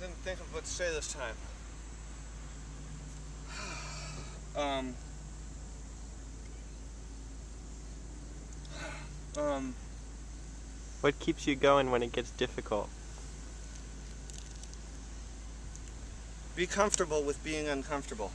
Didn't think of what to say this time. um. Um. What keeps you going when it gets difficult? Be comfortable with being uncomfortable.